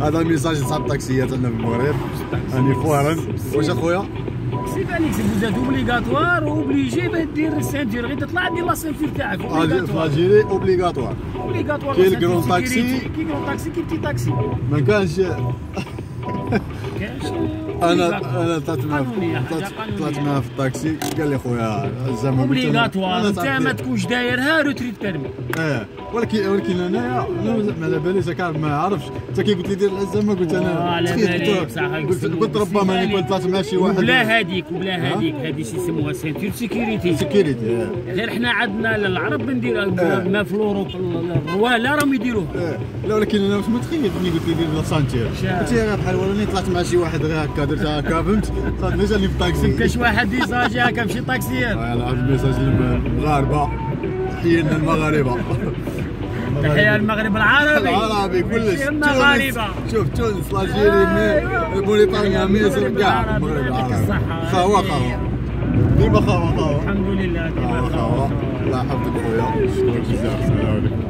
هذا ميساج تاع الطاكسيات عندنا في المغرب. راني فورا واش أخويا؟ سي بالك سي بوزات اوبليغاتوار اوبليجي باه دير السانتير غير تطلع دير لا سانتير تاعك. في الجيري اوبليغاتوار اوبليغاتوار كاين الكرون تاكسي كي كرون تاكسي كي بتي تاكسي ما كانش. أنا أنا طلعت معاه طلعت- معاه في الطاكسي قال لي خويا الزمن اوبليغاتوار انت ما تكونش دايرها روتريت بيرمي إيه. ولكن ولكن انايا أنا ما على باليش كان ما عرفش انت كي قلت لي دير العزه قلت آه، أنا بالك، قلت- قلت ربما اني كنت طلعت مع شي واحد. وبلا هذيك وبلا هذيك هذه سيسموها سانتير سيكوريتي سكيورتي إيه. غير حنا عندنا العرب ندير آه. ما في الأوروب الرواه راهم يديروها إيه. لا ولكن أنا مش متخيل ملي قلت لي دير لا سانتير. قلت يا بحال ولاني طلعت مع شي واحد غير هكا درت هكا فهمت؟ صافي ماشي راني في الطاكسي. كاش واحد يساجي هكا مشي طاكسيات أنا عارف الميساج للمغاربه تحيينا المغاربة. تحية المغرب العربي. العربي كلش. ماشي المغاربة. تونس- شوف تونس الجيري. موريتانيا مصر كاع المغرب العربي. خاوة خاوة. ديما خاوة خاوة. الحمد لله ديما خاوة. الله يحفظك خويا. شكرا بزاف السلام عليكم.